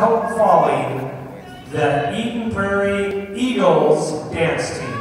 help falling the Eden Prairie Eagles dance team.